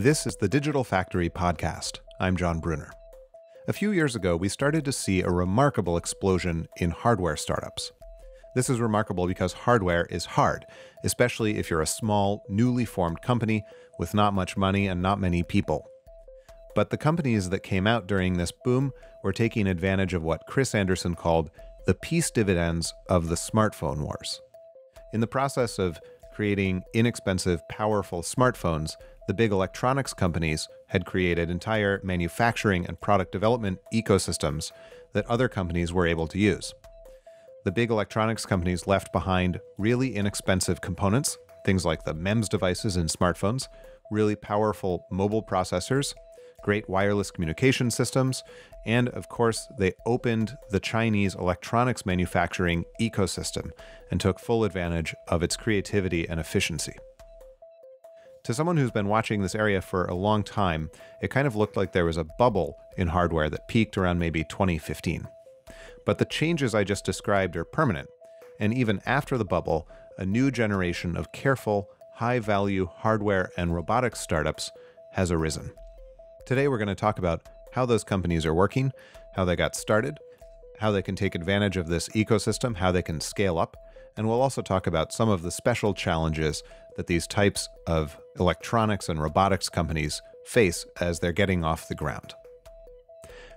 This is the Digital Factory podcast. I'm Jon Bruner. A few years ago, we started to see a remarkable explosion in hardware startups. This is remarkable because hardware is hard, especially if you're a small, newly formed company with not much money and not many people. But the companies that came out during this boom were taking advantage of what Chris Anderson called the peace dividends of the smartphone wars. In the process of creating inexpensive, powerful smartphones, the big electronics companies had created entire manufacturing and product development ecosystems that other companies were able to use. The big electronics companies left behind really inexpensive components, things like the MEMS devices in smartphones, really powerful mobile processors, great wireless communication systems, and of course, they opened the Chinese electronics manufacturing ecosystem and took full advantage of its creativity and efficiency. To someone who's been watching this area for a long time, it kind of looked like there was a bubble in hardware that peaked around maybe 2015. But the changes I just described are permanent, and even after the bubble, a new generation of careful, high value hardware and robotics startups has arisen. Today, we're going to talk about how those companies are working, how they got started, how they can take advantage of this ecosystem, how they can scale up, and we'll also talk about some of the special challenges that these types of electronics and robotics companies face as they're getting off the ground.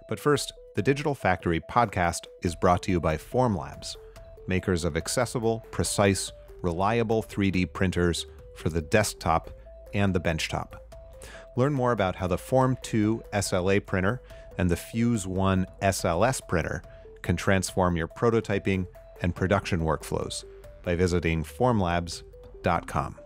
But first, the Digital Factory podcast is brought to you by Formlabs, makers of accessible, precise, reliable 3D printers for the desktop and the benchtop. Learn more about how the Form 2 SLA printer and the Fuse 1 SLS printer can transform your prototyping and production workflows by visiting formlabs.com.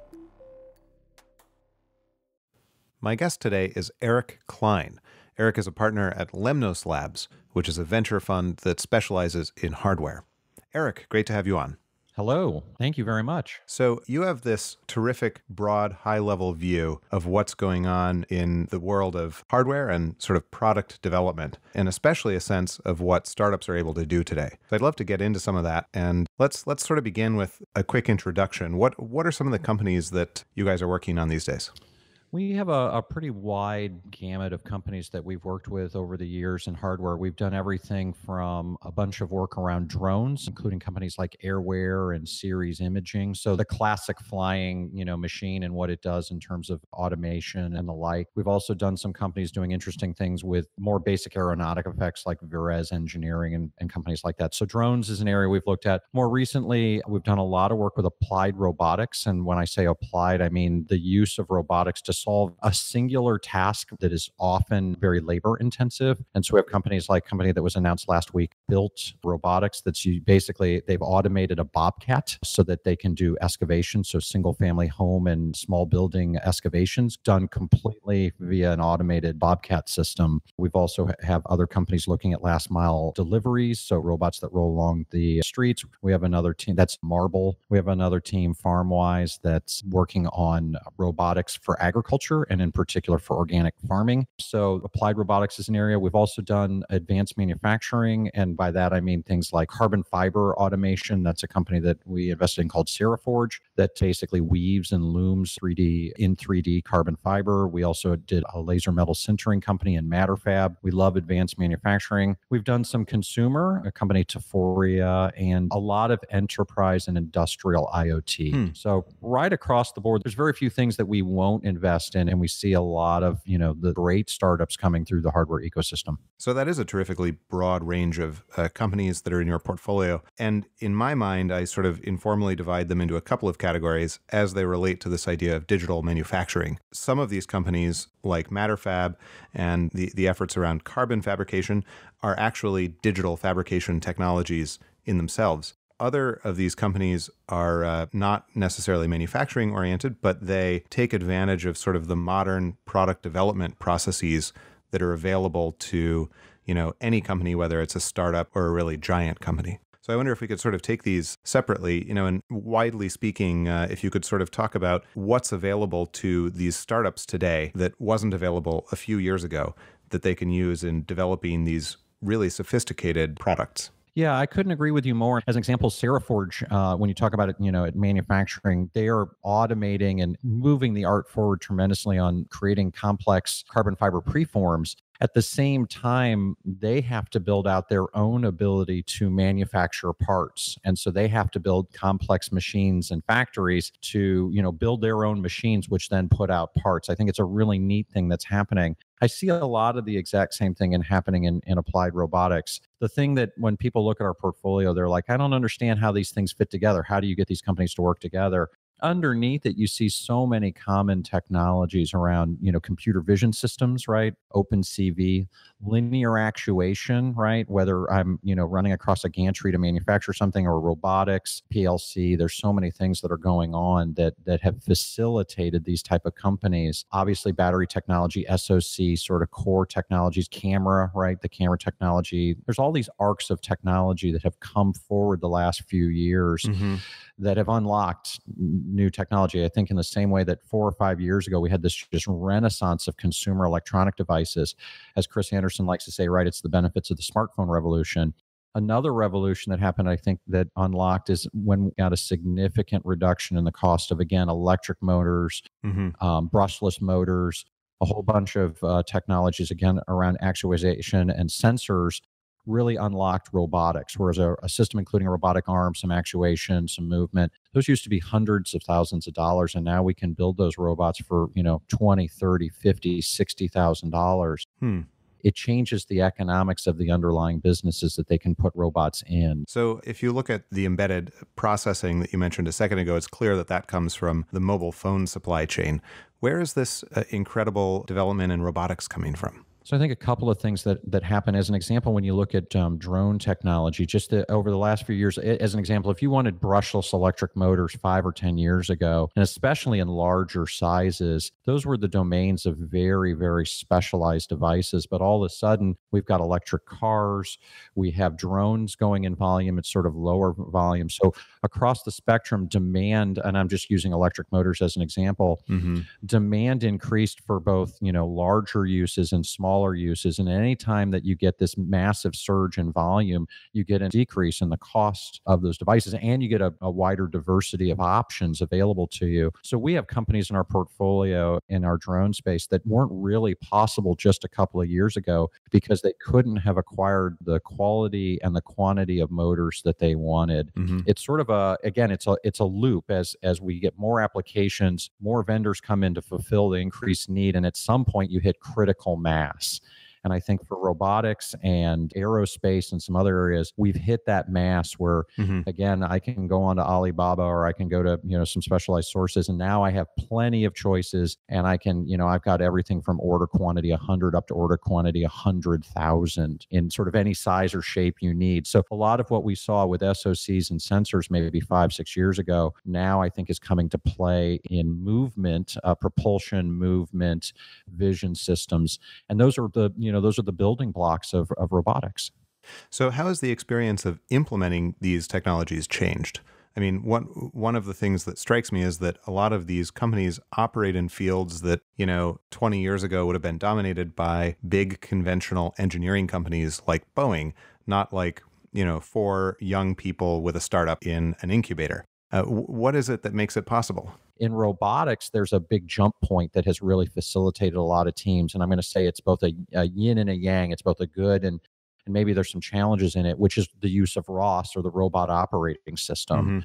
My guest today is Eric Klein. Eric is a partner at Lemnos Labs, which is a venture fund that specializes in hardware. Eric, great to have you on. Hello. Thank you very much. So, you have this terrific, broad, high level view of what's going on in the world of hardware and sort of product development, and especially a sense of what startups are able to do today. So, I'd love to get into some of that. And let's let's sort of begin with a quick introduction. What what are some of the companies that you guys are working on these days? We have a, a, pretty wide gamut of companies that we've worked with over the years in hardware. We've done everything from a bunch of work around drones, including companies like Airware and Ceres Imaging. So the classic flying, you know, machine and what it does in terms of automation and the like. We've also done some companies doing interesting things with more basic aeronautic effects like Virez Engineering and, and companies like that. So drones is an area we've looked at. More recently, we've done a lot of work with applied robotics. And when I say applied, I mean the use of robotics to solve a singular task that is often very labor intensive. And so we have companies like company that was announced last week, Built Robotics, that's basically they've automated a bobcat so that they can do excavation, so single family home and small building excavations done completely via an automated bobcat system. We've also have other companies looking at last mile deliveries, so robots that roll along the streets. We have another team that's Marble. We have another team, FarmWise, that's working on robotics for agriculture agriculture and in particular for organic farming. So applied robotics is an area. We've also done advanced manufacturing. And by that, I mean things like carbon fiber automation. That's a company that we invested in called Seriforge that basically weaves and looms 3D in 3D carbon fiber. We also did a laser metal sintering company in Matterfab. We love advanced manufacturing. We've done some consumer, a company Teforia, and a lot of enterprise and industrial IoT. Hmm. So right across the board, there's very few things that we won't invest invest in and we see a lot of you know the great startups coming through the hardware ecosystem. So that is a terrifically broad range of uh, companies that are in your portfolio. And in my mind i sort of informally divide them into a couple of categories as they relate to this idea of digital manufacturing. Some of these companies like matterfab and the, the efforts around carbon fabrication are actually digital fabrication technologies in themselves other of these companies are uh, not necessarily manufacturing oriented, but they take advantage of sort of the modern product development processes that are available to you know any company, whether it's a startup or a really giant company. So I wonder if we could sort of take these separately, you know, and widely speaking, uh, if you could sort of talk about what's available to these startups today that wasn't available a few years ago that they can use in developing these really sophisticated products. Yeah, I couldn't agree with you more. As an example, Seriforge, uh, when you talk about it, you know, at manufacturing, they are automating and moving the art forward tremendously on creating complex carbon fiber preforms at the same time, they have to build out their own ability to manufacture parts. And so they have to build complex machines and factories to, you know, build their own machines, which then put out parts. I think it's a really neat thing that's happening. I see a lot of the exact same thing in happening in, in applied robotics. The thing that when people look at our portfolio, they're like, I don't understand how these things fit together. How do you get these companies to work together? Underneath it you see so many common technologies around you know computer vision systems right? Opencv linear actuation right? Whether i'm you know running across a gantry to manufacture something or robotics plc there's so many things that are going on that that have facilitated these type of companies. Obviously battery technology soc sort of core technologies camera right? The camera technology. There's all these arcs of technology that have come forward the last few years. Mm-hmm. That have unlocked new technology. I think in the same way that four or five years ago we had this just renaissance of consumer electronic devices, as Chris Anderson likes to say, right? It's the benefits of the smartphone revolution. Another revolution that happened, I think, that unlocked is when we got a significant reduction in the cost of, again, electric motors, mm-hmm. um, brushless motors, a whole bunch of uh, technologies, again, around actuation and sensors really unlocked robotics, whereas a, a, system including a robotic arm, some actuation, some movement, those used to be hundreds of thousands of dollars. And now we can build those robots for, you know, 20, 30, 50, $60,000. Hmm it changes the economics of the underlying businesses that they can put robots in. So, if you look at the embedded processing that you mentioned a second ago, it's clear that that comes from the mobile phone supply chain. Where is this uh, incredible development in robotics coming from? So I think a couple of things that that happen. As an example, when you look at um, drone technology, just the, over the last few years, as an example, if you wanted brushless electric motors five or ten years ago, and especially in larger sizes, those were the domains of very very specialized devices. But all of a sudden, we've got electric cars, we have drones going in volume at sort of lower volume. So across the spectrum, demand, and I'm just using electric motors as an example, mm-hmm. demand increased for both you know larger uses and small smaller uses. And any time that you get this massive surge in volume, you get a decrease in the cost of those devices and you get a, a wider diversity of options available to you. So we have companies in our portfolio in our drone space that weren't really possible just a couple of years ago because they couldn't have acquired the quality and the quantity of motors that they wanted. Mm-hmm. It's sort of a again, it's a it's a loop as as we get more applications, more vendors come in to fulfill the increased need, and at some point you hit critical mass. Mavericks and I think for robotics and aerospace and some other areas, we've hit that mass where, mm-hmm. again, I can go on to Alibaba or I can go to, you know, some specialized sources. And now I have plenty of choices and I can, you know, I've got everything from order quantity 100 up to order quantity 100,000 in sort of any size or shape you need. So a lot of what we saw with SOCs and sensors maybe five, six years ago, now I think is coming to play in movement, uh, propulsion, movement, vision systems. And those are the, you know, know those are the building blocks of, of robotics so how has the experience of implementing these technologies changed I mean, one one of the things that strikes me is that a lot of these companies operate in fields that, you know, 20 years ago would have been dominated by big conventional engineering companies like Boeing, not like, you know, four young people with a startup in an incubator. Uh, what is it that makes it possible? in robotics, there's a big jump point that has really facilitated a lot of teams. And I'm going to say it's both a, a yin and a yang. It's both a good and and maybe there's some challenges in it, which is the use of ROS or the robot operating system. Mm-hmm.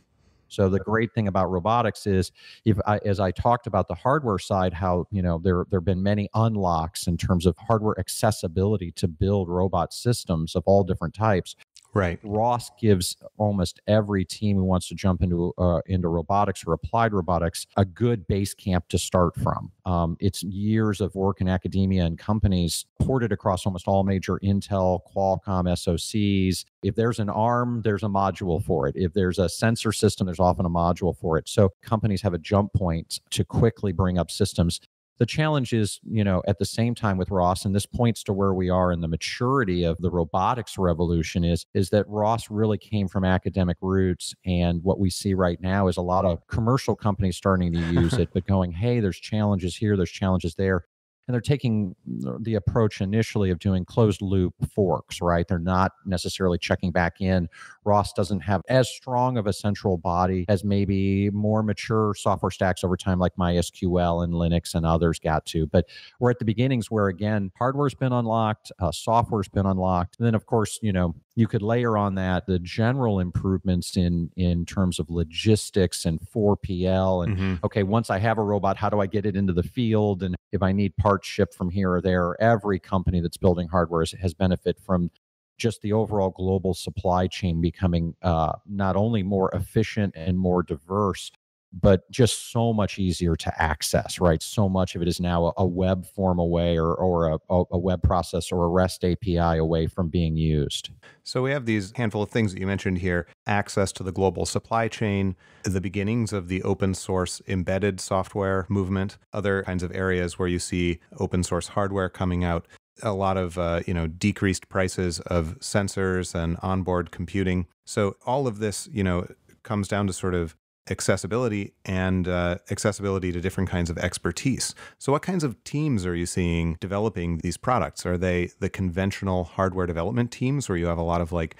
So the great thing about robotics is, if I, as I talked about the hardware side, how you know there there have been many unlocks in terms of hardware accessibility to build robot systems of all different types. Right. ROS gives almost every team who wants to jump into uh, into robotics or applied robotics a good base camp to start from. Um, it's years of work in academia and companies ported across almost all major Intel, Qualcomm SoCs. If there's an ARM, there's a module for it. If there's a sensor system, there's often a module for it. So companies have a jump point to quickly bring up systems the challenge is, you know, at the same time with ROS, and this points to where we are in the maturity of the robotics revolution, is is that ROS really came from academic roots, and what we see right now is a lot of commercial companies starting to use it, but going, hey, there's challenges here, there's challenges there. And they're taking the approach initially of doing closed loop forks, right? They're not necessarily checking back in. ROS doesn't have as strong of a central body as maybe more mature software stacks over time, like MySQL and Linux and others got to. But we're at the beginnings where, again, hardware's been unlocked, uh, software's been unlocked. And then, of course, you know, you could layer on that the general improvements in in terms of logistics and 4PL and mm-hmm. okay once I have a robot how do I get it into the field and if I need parts shipped from here or there every company that's building hardware has benefit from just the overall global supply chain becoming uh, not only more efficient and more diverse but just so much easier to access, right? So much of it is now a, web form away or, or a, a, web process or a REST API away from being used. So we have these handful of things that you mentioned here access to the global supply chain, the beginnings of the open source embedded software movement, other kinds of areas where you see open source hardware coming out. A lot of uh, you know decreased prices of sensors and onboard computing. So all of this, you know, comes down to sort of accessibility and uh, accessibility to different kinds of expertise. So, what kinds of teams are you seeing developing these products? Are they the conventional hardware development teams where you have a lot of like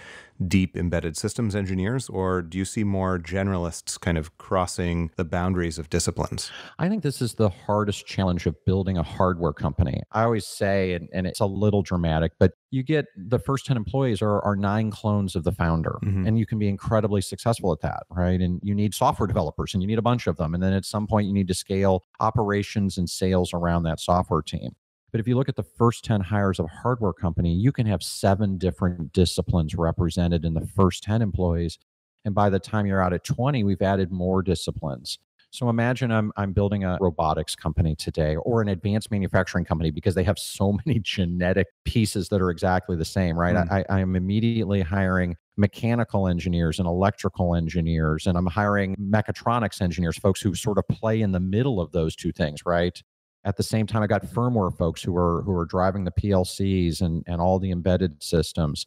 deep embedded systems engineers, or do you see more generalists kind of crossing the boundaries of disciplines? I think this is the hardest challenge of building a hardware company. I always say, and, and it's a little dramatic, but you get the first 10 employees are, are nine clones of the founder, mm-hmm. and you can be incredibly successful at that, right? And you need software developers and you need a bunch of them. And then at some point, you need to scale operations and sales around that software team. But if you look at the first 10 hires of a hardware company, you can have seven different disciplines represented in the first 10 employees. And by the time you're out at 20, we've added more disciplines. So imagine I'm, I'm building a robotics company today or an advanced manufacturing company because they have so many genetic pieces that are exactly the same, right? Mm. I, I am immediately hiring mechanical engineers and electrical engineers, and I'm hiring mechatronics engineers, folks who sort of play in the middle of those two things, right? At the same time, I got firmware folks who are who are driving the PLCs and and all the embedded systems.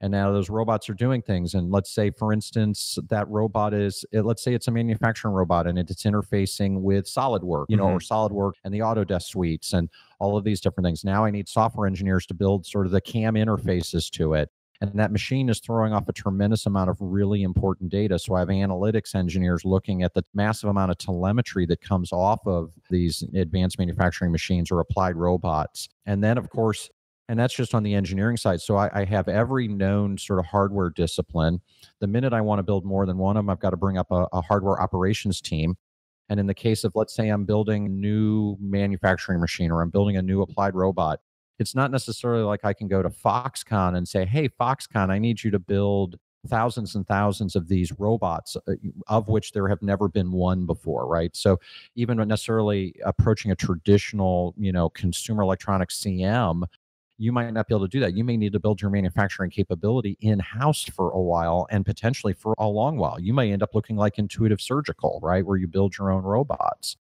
And now those robots are doing things. And let's say, for instance, that robot is, let's say it's a manufacturing robot and it's interfacing with SolidWorks, you know, mm-hmm. or SolidWorks and the Autodesk suites and all of these different things. Now I need software engineers to build sort of the CAM interfaces to it. And that machine is throwing off a tremendous amount of really important data. So I have analytics engineers looking at the massive amount of telemetry that comes off of these advanced manufacturing machines or applied robots. And then, of course, and that's just on the engineering side. So I, I, have every known sort of hardware discipline. The minute I want to build more than one of them, I've got to bring up a, a hardware operations team. And in the case of, let's say, I'm building a new manufacturing machine or I'm building a new applied robot, it's not necessarily like I can go to Foxconn and say, hey, Foxconn, I need you to build thousands and thousands of these robots, uh, of which there have never been one before, right? So even necessarily approaching a traditional, you know, consumer electronics CM, you might not be able to do that. You may need to build your manufacturing capability in house for a while and potentially for a long while. You may end up looking like intuitive surgical, right? Where you build your own robots.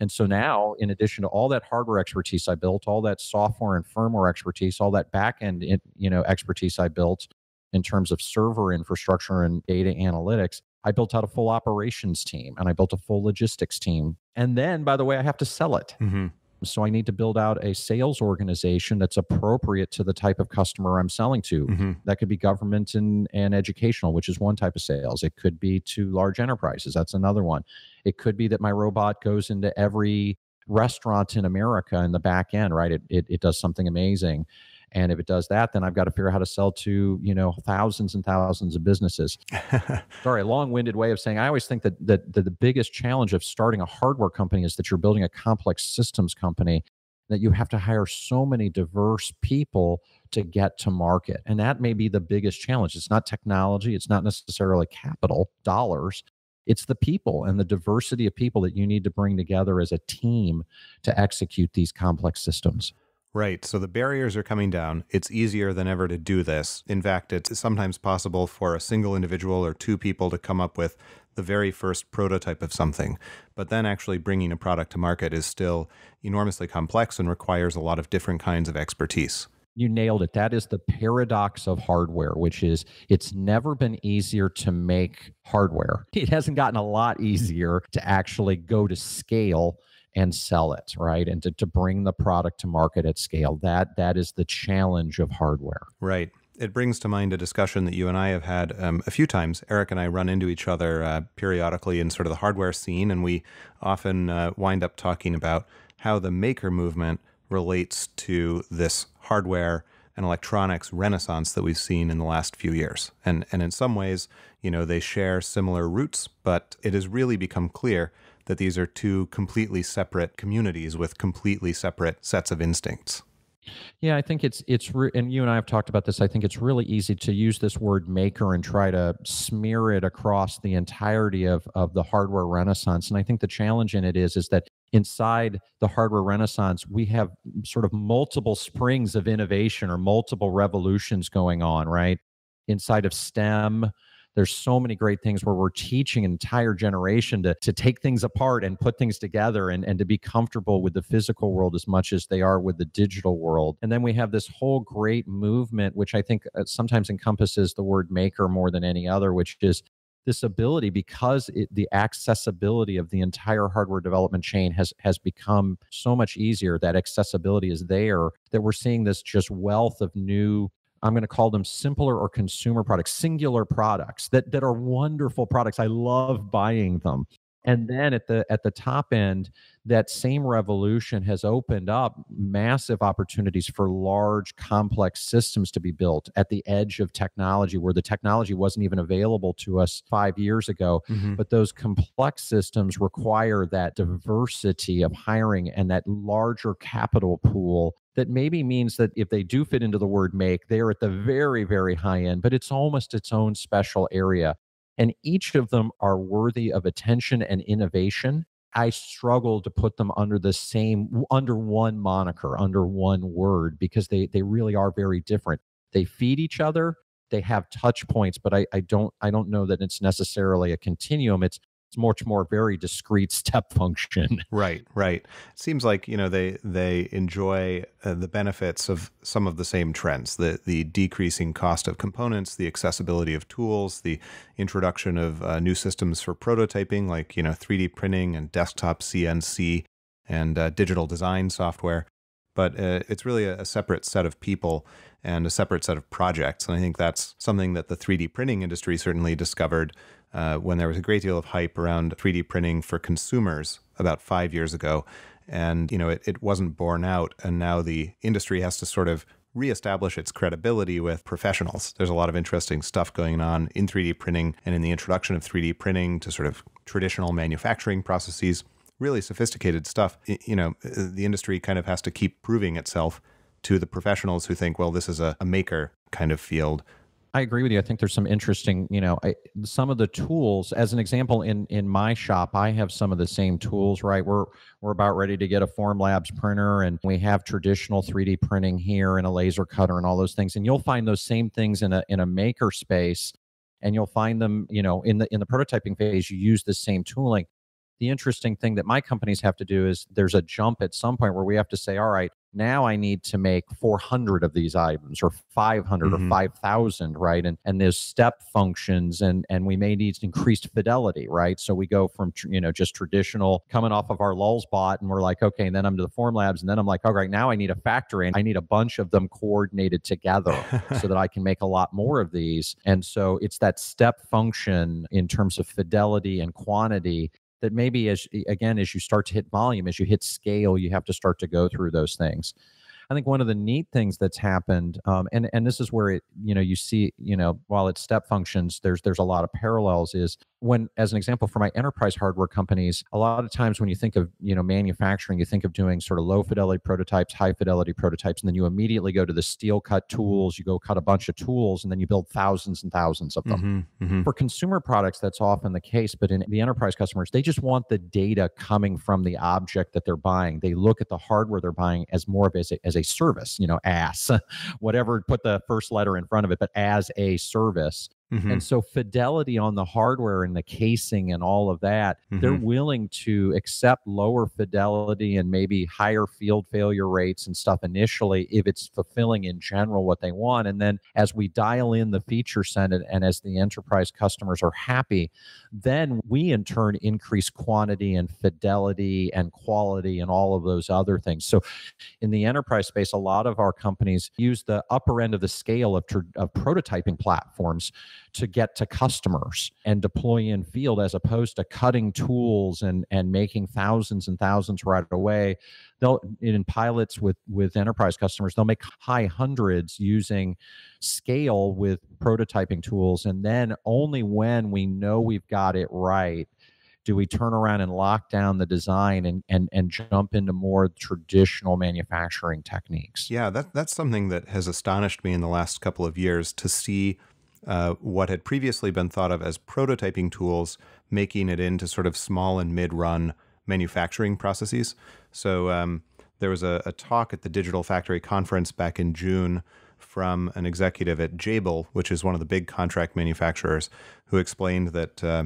And so now, in addition to all that hardware expertise I built, all that software and firmware expertise, all that backend you know expertise I built in terms of server infrastructure and data analytics, I built out a full operations team and I built a full logistics team. And then, by the way, I have to sell it. Mm-hmm. So I need to build out a sales organization that's appropriate to the type of customer I'm selling to. Mm-hmm. That could be government and, and educational, which is one type of sales. It could be to large enterprises. That's another one. It could be that my robot goes into every restaurant in America in the back end, right? It, it, it does something amazing. And if it does that, then I've got to figure out how to sell to, you know, thousands and thousands of businesses. Sorry, a long-winded way of saying I always think that, that, that the biggest challenge of starting a hardware company is that you're building a complex systems company that you have to hire so many diverse people to get to market. And that may be the biggest challenge. It's not technology, it's not necessarily capital, dollars. It's the people and the diversity of people that you need to bring together as a team to execute these complex systems. Right. So the barriers are coming down. It's easier than ever to do this. In fact, it's sometimes possible for a single individual or two people to come up with the very first prototype of something. But then actually bringing a product to market is still enormously complex and requires a lot of different kinds of expertise. You nailed it. That is the paradox of hardware, which is it's never been easier to make hardware. It hasn't gotten a lot easier to actually go to scale and sell it right and to, to bring the product to market at scale that that is the challenge of hardware right it brings to mind a discussion that you and I have had um, a few times. Eric and I run into each other uh, periodically in sort of the hardware scene, and we often uh, wind up talking about how the maker movement relates to this hardware and electronics renaissance that we've seen in the last few years. And and in some ways, you know, they share similar roots, but it has really become clear that these are two completely separate communities with completely separate sets of instincts. Yeah, I think it's it's re- and you and I have talked about this. I think it's really easy to use this word maker and try to smear it across the entirety of of the hardware renaissance. And I think the challenge in it is is that inside the hardware renaissance, we have sort of multiple springs of innovation or multiple revolutions going on, right? Inside of STEM, there's so many great things where we're teaching an entire generation to, to take things apart and put things together and, and to be comfortable with the physical world as much as they are with the digital world. And then we have this whole great movement, which I think uh, sometimes encompasses the word maker more than any other, which is this ability because it, the accessibility of the entire hardware development chain has has become so much easier that accessibility is there that we're seeing this just wealth of new I'm going to call them simpler or consumer products, singular products that that are wonderful products. I love buying them. And then at the at the top end, that same revolution has opened up massive opportunities for large complex systems to be built at the edge of technology where the technology wasn't even available to us 5 years ago mm-hmm. but those complex systems require that diversity of hiring and that larger capital pool that maybe means that if they do fit into the word make, they're at the very, very high end, but it's almost its own special area. And each of them are worthy of attention and innovation. I struggle to put them under the same, under one moniker, under one word, because they, they really are very different. They feed each other, they have touch points, but I, I don't I don't know that it's necessarily a continuum. It's it's much more very discrete step function. Right, right. Seems like you know they they enjoy uh, the benefits of some of the same trends: the the decreasing cost of components, the accessibility of tools, the introduction of uh, new systems for prototyping, like you know 3D printing and desktop CNC and uh, digital design software. But uh, it's really a, a separate set of people and a separate set of projects, and I think that's something that the 3D printing industry certainly discovered uh, when there was a great deal of hype around 3D printing for consumers about five years ago. And, you know, it, it wasn't borne out. And now the industry has to sort of reestablish its credibility with professionals. There's a lot of interesting stuff going on in 3D printing and in the introduction of 3D printing to sort of traditional manufacturing processes, really sophisticated stuff. You know, the industry kind of has to keep proving itself to the professionals who think, well, this is a, a maker kind of field I agree with you. I think there's some interesting, you know, I, some of the tools. As an example, in in my shop, I have some of the same tools. Right, we're we're about ready to get a Formlabs printer, and we have traditional 3D printing here and a laser cutter and all those things. And you'll find those same things in a in a maker space, and you'll find them, you know, in the in the prototyping phase. You use the same tooling. The interesting thing that my companies have to do is there's a jump at some point where we have to say, all right, now i need to make 400 of these items or 500 mm-hmm. or 5000 right? And and there's step functions and and we may need increased fidelity right? So we go from you know just traditional coming off of our LulzBot and we're like okay and then i'm to the Formlabs and then i'm like all right now i need a factory and i need a bunch of them coordinated together so that i can make a lot more of these. And so it's that step function in terms of fidelity and quantity that maybe as again as you start to hit volume as you hit scale you have to start to go through those things I think one of the neat things that's happened, um, and and this is where it, you know, you see, you know, while it's step functions, there's there's a lot of parallels. Is when, as an example, for my enterprise hardware companies, a lot of times when you think of you know manufacturing, you think of doing sort of low fidelity prototypes, high fidelity prototypes, and then you immediately go to the steel cut tools. You go cut a bunch of tools, and then you build thousands and thousands of them. Mm-hmm, mm-hmm. For consumer products, that's often the case, but in the enterprise customers, they just want the data coming from the object that they're buying. They look at the hardware they're buying as more of as a, as a service, you know, ass, whatever, put the first letter in front of it, but as a service. Mm-hmm. And so fidelity on the hardware and the casing and all of that, mm-hmm. they're willing to accept lower fidelity and maybe higher field failure rates and stuff initially if it's fulfilling in general what they want. And then as we dial in the feature set and as the enterprise customers are happy, then we in turn increase quantity and fidelity and quality and all of those other things. So in the enterprise space, a lot of our companies use the upper end of the scale of, of prototyping platforms to get to customers and deploy in field as opposed to cutting tools and and making thousands and thousands right away. They'll in pilots with with enterprise customers they'll make high hundreds using scale with prototyping tools. And then only when we know we've got it right do we turn around and lock down the design and and and jump into more traditional manufacturing techniques. Yeah that that's something that has astonished me in the last couple of years to see uh, what had previously been thought of as prototyping tools, making it into sort of small and mid run manufacturing processes. So um, there was a, a, talk at the Digital Factory Conference back in June from an executive at Jabil, which is one of the big contract manufacturers, who explained that uh,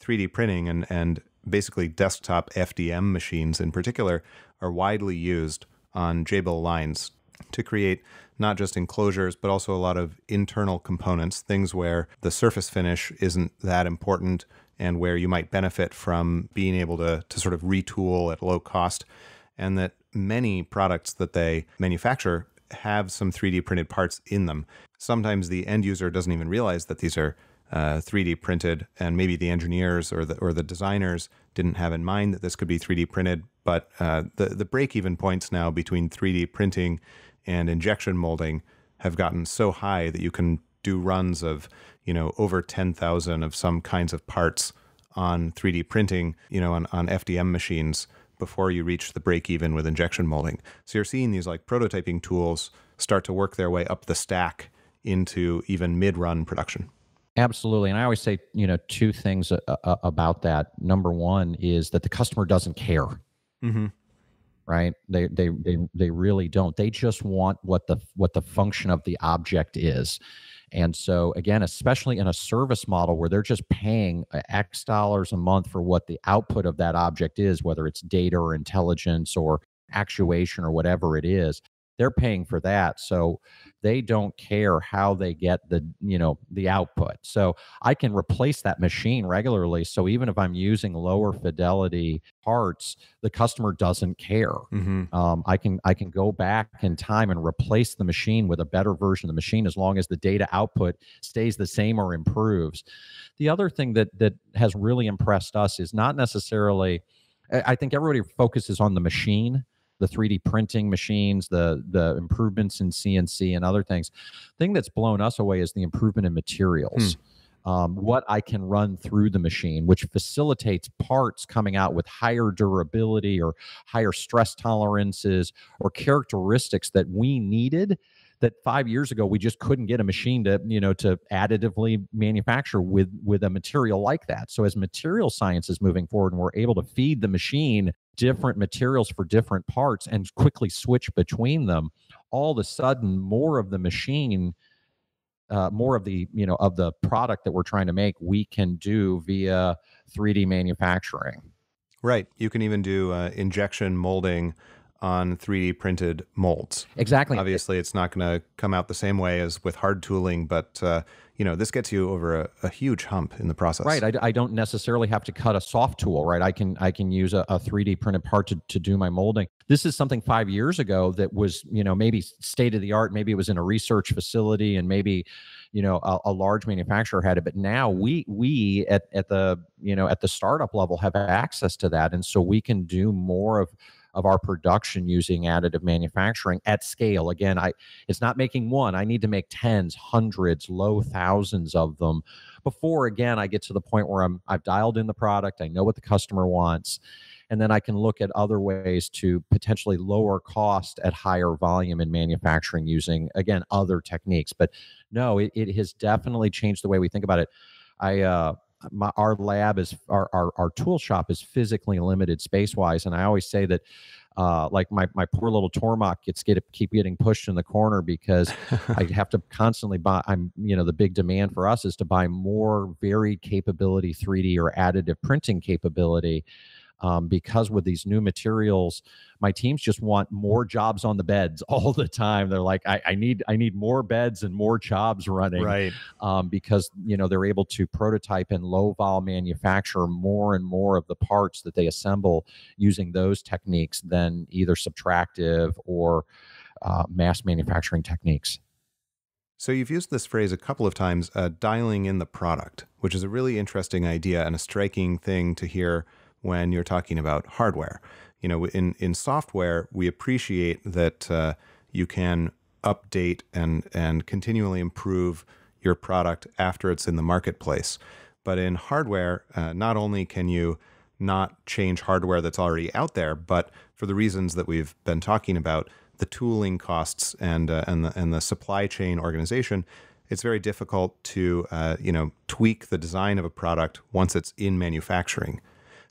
3D printing and, and basically desktop FDM machines in particular are widely used on Jabil lines to create not just enclosures, but also a lot of internal components, things where the surface finish isn't that important and where you might benefit from being able to, to sort of retool at low cost. And that many products that they manufacture have some 3D printed parts in them. Sometimes the end user doesn't even realize that these are uh, 3D printed, and maybe the engineers or the or the designers didn't have in mind that this could be 3D printed. But uh, the the break even points now between 3D printing and injection molding have gotten so high that you can do runs of you know over 10,000 of some kinds of parts on 3D printing, you know, on, on FDM machines before you reach the break even with injection molding. So you're seeing these like prototyping tools start to work their way up the stack into even mid run production. Absolutely. And I always say, you know, two things about that. Number one is that the customer doesn't care. Mm-hmm right? They they they they really don't. They just want what the what the function of the object is. And so again especially in a service model where they're just paying uh, x dollars a month for what the output of that object is whether it's data or intelligence or actuation or whatever it is they're paying for that so they don't care how they get the you know the output. So i can replace that machine regularly so even if i'm using lower fidelity parts the customer doesn't care. Mm-hmm. um, i can i can go back in time and replace the machine with a better version of the machine as long as the data output stays the same or improves. The other thing that that has really impressed us is not necessarily i think everybody focuses on the machine the 3D printing machines, the the improvements in CNC and other things. thing that's blown us away is the improvement in materials. Hmm. Um, what I can run through the machine, which facilitates parts coming out with higher durability or higher stress tolerances or characteristics that we needed that five years ago we just couldn't get a machine to you know to additively manufacture with with a material like that so as material science is moving forward and we're able to feed the machine different materials for different parts and quickly switch between them all of a sudden more of the machine uh, more of the you know of the product that we're trying to make we can do via 3d manufacturing. Right. You can even do uh, injection molding on 3D printed molds. Exactly. Obviously, it's not going to come out the same way as with hard tooling, but uh, you know this gets you over a, a, huge hump in the process. Right. I, I, don't necessarily have to cut a soft tool. Right. I can I can use a, a 3D printed part to, to do my molding. This is something five years ago that was you know maybe state of the art. Maybe it was in a research facility, and maybe you know a, a, large manufacturer had it but now we we at, at the you know at the startup level have access to that and so we can do more of of our production using additive manufacturing at scale. Again, I it's not making one. I need to make tens, hundreds, low thousands of them before again I get to the point where I'm I've dialed in the product, I know what the customer wants, and then I can look at other ways to potentially lower cost at higher volume in manufacturing using again other techniques. But no, it, it has definitely changed the way we think about it. I uh, my, our lab is our, our, our tool shop is physically limited space wise and i always say that uh, like my, my poor little Tormach gets get keep getting pushed in the corner because I have to constantly buy. I'm you know the big demand for us is to buy more varied capability 3D or additive printing capability um, because with these new materials my teams just want more jobs on the beds all the time. They're like i, I need i need more beds and more jobs running right. um, because you know they're able to prototype and low vol manufacture more and more of the parts that they assemble using those techniques than either subtractive or uh, mass manufacturing techniques. So you've used this phrase a couple of times, uh, dialing in the product, which is a really interesting idea and a striking thing to hear when you're talking about hardware. You know, in in software, we appreciate that uh, you can update and and continually improve your product after it's in the marketplace. But in hardware, uh, not only can you not change hardware that's already out there, but for the reasons that we've been talking about, the tooling costs and uh, and the and the supply chain organization, it's very difficult to uh, you know tweak the design of a product once it's in manufacturing.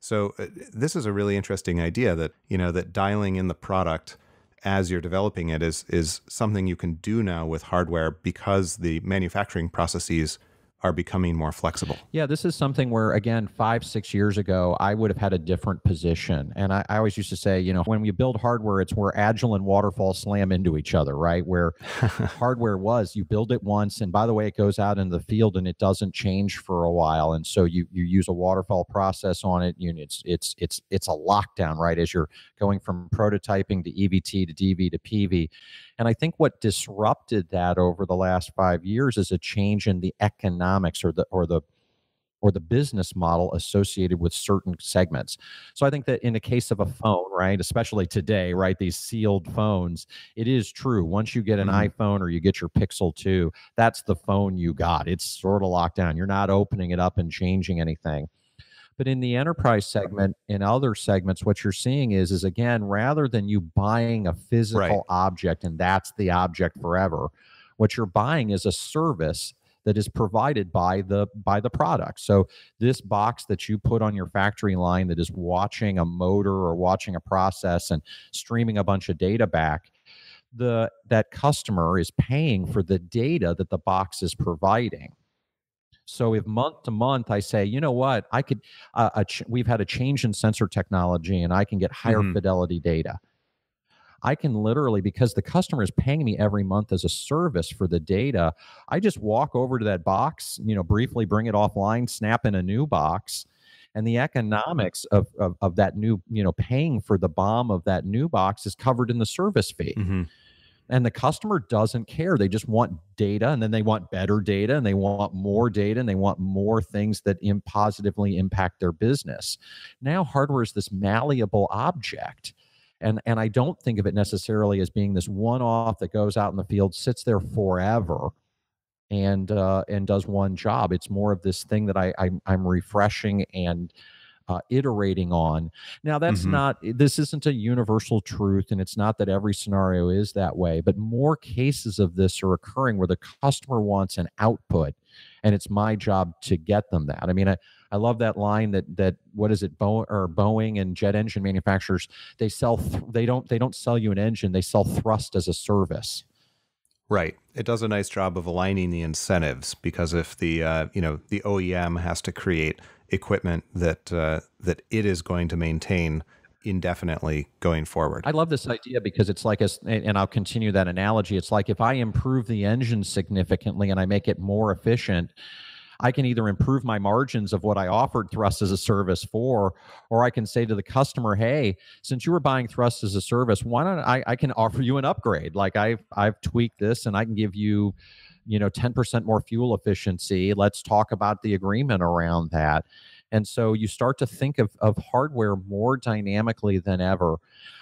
So uh, this is a really interesting idea that you know that dialing in the product as you're developing it is is something you can do now with hardware because the manufacturing processes are becoming more flexible. Yeah, this is something where, again, five, six years ago, I would have had a different position. And I, I, always used to say, you know, when we build hardware, it's where Agile and Waterfall slam into each other, right? Where hardware was, you build it once, and by the way, it goes out into the field and it doesn't change for a while. And so you you use a waterfall process on it. You, it's it's it's it's a lockdown, right? As you're going from prototyping to EVT to DV to PV. And I think what disrupted that over the last five years is a change in the economics or the or the or the business model associated with certain segments. So I think that in the case of a phone, right, especially today, right, these sealed phones, it is true. Once you get an mm-hmm. iPhone or you get your Pixel 2, that's the phone you got. It's sort of locked down. You're not opening it up and changing anything. But in the enterprise segment, in other segments, what you're seeing is, is again, rather than you buying a physical right. object and that's the object forever, what you're buying is a service that is provided by the by the product. So this box that you put on your factory line that is watching a motor or watching a process and streaming a bunch of data back, the that customer is paying for the data that the box is providing. So if month to month I say, you know what, I could, uh, ch- we've had a change in sensor technology and I can get higher mm-hmm. fidelity data. I can literally, because the customer is paying me every month as a service for the data, I just walk over to that box, you know, briefly bring it offline, snap in a new box, and the economics of, of, of that new, you know, paying for the BOM of that new box is covered in the service fee. Mm-hmm. And the customer doesn't care. They just want data and then they want better data and they want more data and they want more things that Im- positively impact their business. Now hardware is this malleable object and and i don't think of it necessarily as being this one off that goes out in the field sits there forever and uh, and does one job it's more of this thing that i, I i'm refreshing and uh, iterating on. Now, that's mm-hmm. not, this isn't a universal truth, and it's not that every scenario is that way, but more cases of this are occurring where the customer wants an output, and it's my job to get them that. I mean, I, I love that line that that what is it Boeing or Boeing and jet engine manufacturers they sell th- they don't they don't sell you an engine they sell thrust as a service. Right. It does a nice job of aligning the incentives because if the uh, you know the OEM has to create equipment that uh, that it is going to maintain indefinitely going forward. I love this idea because it's like, a, and I'll continue that analogy. It's like if I improve the engine significantly and I make it more efficient, I can either improve my margins of what I offered thrust as a service for, or I can say to the customer, "Hey, since you were buying thrust as a service, why don't I? I can offer you an upgrade. Like I've I've tweaked this, and I can give you." you know 10% more fuel efficiency let's talk about the agreement around that and so you start to think of, of hardware more dynamically than ever.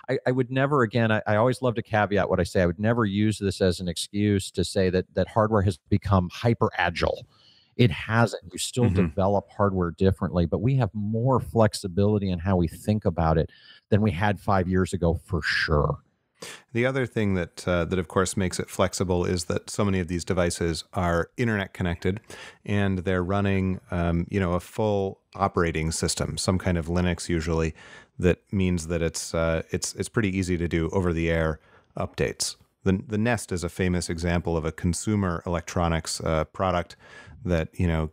I, I would never, again, I, I, always love to caveat what I say. I would never use this as an excuse to say that that hardware has become hyper agile. It hasn't. You still mm-hmm. develop hardware differently, but we have more flexibility in how we think about it than we had five years ago for sure. The other thing that uh, that of course makes it flexible is that so many of these devices are internet connected, and they're running um, you know a full operating system, some kind of Linux usually, that means that it's uh, it's it's pretty easy to do over the air updates. The the Nest is a famous example of a consumer electronics uh, product that you know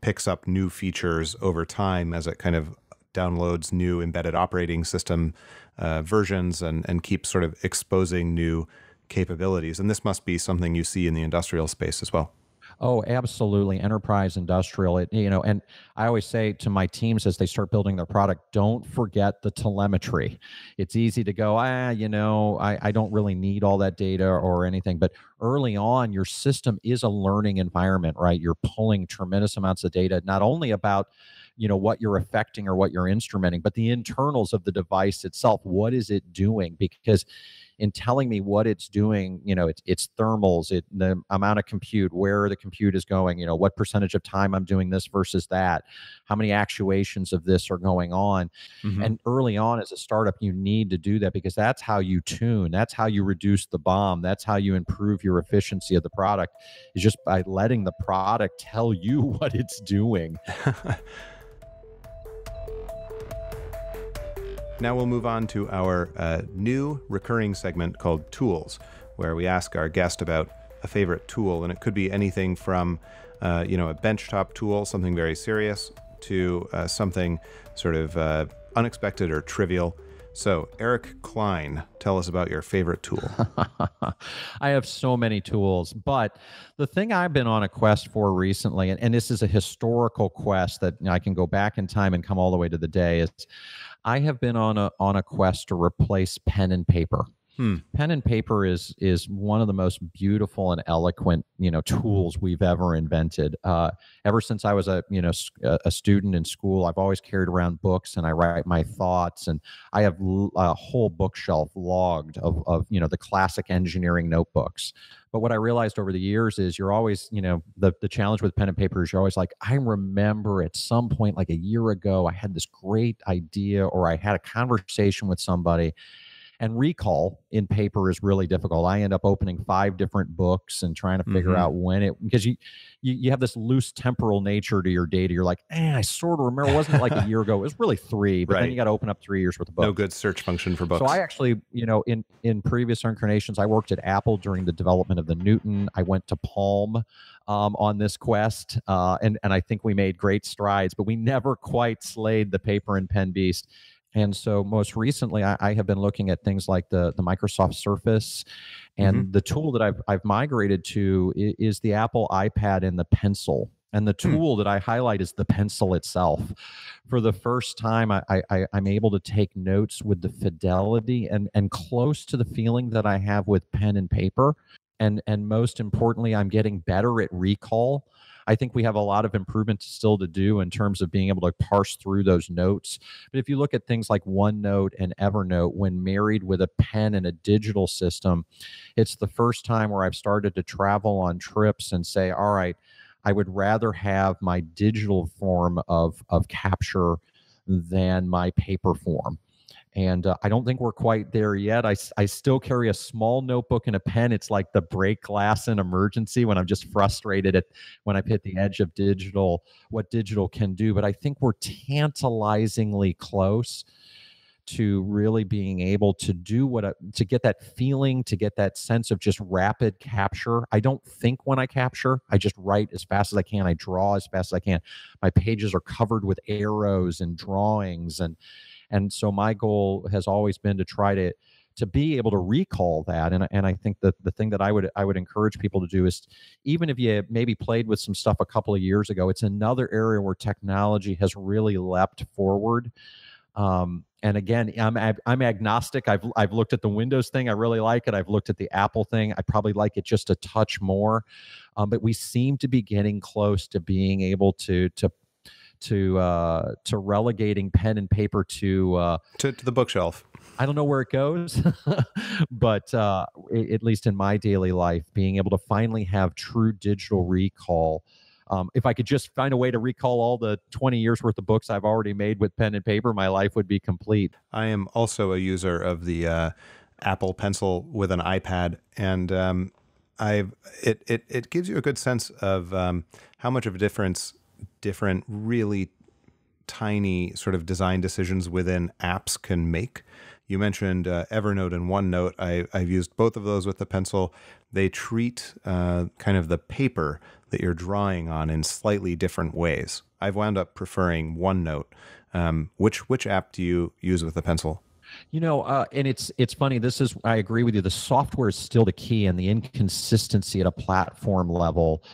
picks up new features over time as it kind of downloads new embedded operating system uh, versions and, and keeps sort of exposing new capabilities. And this must be something you see in the industrial space as well. Oh, absolutely. Enterprise, industrial. It, you know, and I always say to my teams as they start building their product, don't forget the telemetry. It's easy to go, ah, you know, I, I don't really need all that data or anything. But early on, your system is a learning environment, right? You're pulling tremendous amounts of data, not only about you know what you're affecting or what you're instrumenting but the internals of the device itself what is it doing because in telling me what it's doing you know it's, it's thermals it the amount of compute where the compute is going you know what percentage of time i'm doing this versus that how many actuations of this are going on mm-hmm. and early on as a startup you need to do that because that's how you tune that's how you reduce the BOM, that's how you improve your efficiency of the product is just by letting the product tell you what it's doing Now we'll move on to our uh, new recurring segment called Tools, where we ask our guest about a favorite tool, and it could be anything from, uh, you know, a benchtop tool, something very serious, to uh, something sort of uh, unexpected or trivial. So, Eric Klein, tell us about your favorite tool. I have so many tools, but the thing I've been on a quest for recently, and, and this is a historical quest that I can go back in time and come all the way to the day, is I have been on a on a quest to replace pen and paper. Hmm. Pen and paper is is one of the most beautiful and eloquent you know tools we've ever invented. Uh, ever since I was a you know a student in school, I've always carried around books and I write my thoughts, and I have a whole bookshelf logged of of you know the classic engineering notebooks. But what I realized over the years is you're always, you know, the, the challenge with pen and paper is you're always like, I remember at some point, like a year ago, I had this great idea or I had a conversation with somebody and recall in paper is really difficult. I end up opening five different books and trying to figure mm-hmm. out when it because you, you you have this loose temporal nature to your data. You're like, eh, I sort of remember. It wasn't like a year ago. It was really three, but right. then you got to open up three years worth of books. No good search function for books. So I actually, you know, in in previous incarnations, I worked at Apple during the development of the Newton. I went to Palm. Um, on this quest, uh, and and I think we made great strides, but we never quite slayed the paper and pen beast. And so, most recently, I, I, have been looking at things like the the Microsoft Surface, and mm-hmm. the tool that I've I've migrated to is, is, the Apple iPad and the Pencil. And the hmm. tool mm. that I highlight is the pencil itself. For the first time, I, I, I'm able to take notes with the fidelity and, and close to the feeling that I have with pen and paper. And, and most importantly, I'm getting better at recall I think we have a lot of improvement still to do in terms of being able to parse through those notes. But if you look at things like OneNote and Evernote, when married with a pen and a digital system, it's the first time where I've started to travel on trips and say, all right, I would rather have my digital form of, of capture than my paper form and uh, I don't think we're quite there yet. I, I still carry a small notebook and a pen. It's like the break glass in emergency when I'm just frustrated at when I've hit the edge of digital, what digital can do. But I think we're tantalizingly close to really being able to do what to get that feeling to get that sense of just rapid capture i don't think when i capture i just write as fast as i can i draw as fast as i can my pages are covered with arrows and drawings and and so my goal has always been to try to to be able to recall that. And, and i think that the thing that i would i would encourage people to do is even if you maybe played with some stuff a couple of years ago it's another area where technology has really leapt forward. Um, and again i'm i'm agnostic. I've i've looked at the windows thing. I really like it. I've looked at the apple thing. I probably like it just a touch more. Um, but we seem to be getting close to being able to to to uh, to relegating pen and paper to, uh, to to the bookshelf. I don't know where it goes, but uh, at least in my daily life, being able to finally have true digital recall. Um, if I could just find a way to recall all the 20 years worth of books I've already made with pen and paper, my life would be complete. I am also a user of the uh, Apple Pencil with an iPad, and um, I it, it it gives you a good sense of um, how much of a difference different really tiny sort of design decisions within apps can make. You mentioned uh, Evernote and OneNote. I, I've used both of those with the pencil. They treat uh, kind of the paper that you're drawing on in slightly different ways. I've wound up preferring OneNote. Um, which which app do you use with the pencil? You know, uh, and it's it's funny. This is I agree with you. The software is still the key, and the inconsistency at a platform level.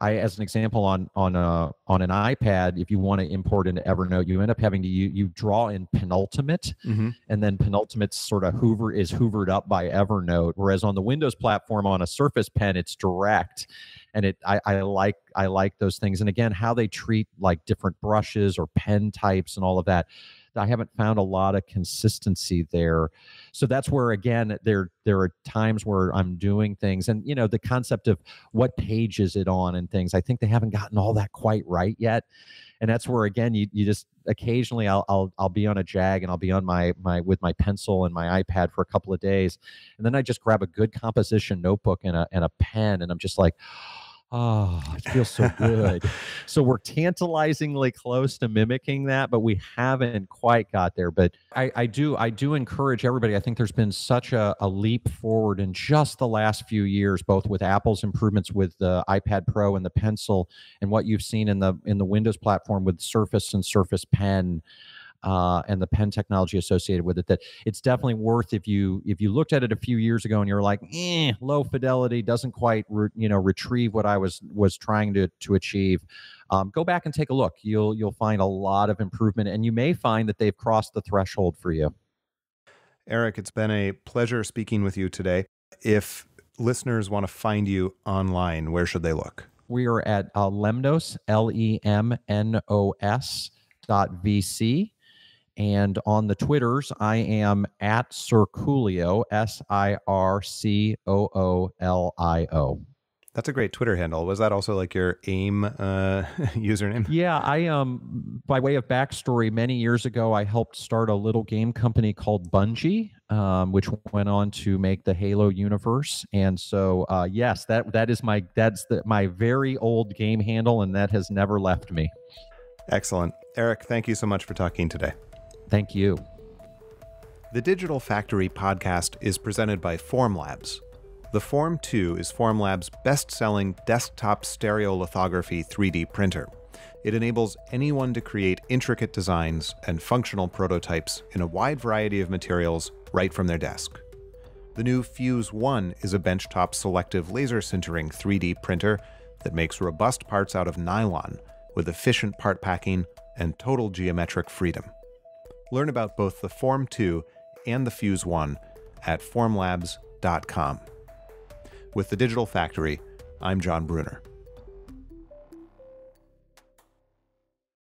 I, as an example, on on a on an iPad, if you want to import into Evernote, you end up having to you, you draw in Penultimate, mm-hmm. and then Penultimate sort of Hoover is hoovered up by Evernote. Whereas on the Windows platform, on a Surface Pen, it's direct, and it I, I like I like those things. And again, how they treat like different brushes or pen types and all of that I haven't found a lot of consistency there. So that's where again there there are times where I'm doing things and you know the concept of what page is it on and things I think they haven't gotten all that quite right yet. And that's where again you you just occasionally I'll I'll I'll be on a jag and I'll be on my my with my pencil and my iPad for a couple of days and then I just grab a good composition notebook and a and a pen and I'm just like Oh, it feels so good. so we're tantalizingly close to mimicking that, but we haven't quite got there. But I, I do, I do encourage everybody. I think there's been such a, a, leap forward in just the last few years, both with Apple's improvements with the iPad Pro and the Pencil, and what you've seen in the in the Windows platform with Surface and Surface Pen uh, and the pen technology associated with it that it's definitely worth if you if you looked at it a few years ago and you're like eh, low fidelity doesn't quite re, you know retrieve what I was was trying to to achieve. Um, go back and take a look. You'll you'll find a lot of improvement, and you may find that they've crossed the threshold for you. Eric, it's been a pleasure speaking with you today. If listeners want to find you online, where should they look? We are at uh, Lemnos, L E M N O S dot VC. And on the Twitters, I am at Sircoolio, S I R C O O L I O. That's a great Twitter handle. Was that also like your AIM uh, username? Yeah, I um by way of backstory, many years ago, I helped start a little game company called Bungie, um, which went on to make the Halo universe. And so, uh, yes, that that is my that's the, my very old game handle, and that has never left me. Excellent, Eric. Thank you so much for talking today. Thank you. The Digital Factory podcast is presented by Formlabs. The Form 2 is Formlabs' best selling desktop stereolithography 3D printer. It enables anyone to create intricate designs and functional prototypes in a wide variety of materials right from their desk. The new Fuse 1 is a benchtop selective laser sintering 3D printer that makes robust parts out of nylon with efficient part packing and total geometric freedom. Learn about both the Form 2 and the Fuse 1 at formlabs.com. With the Digital Factory, I'm Jon Bruner.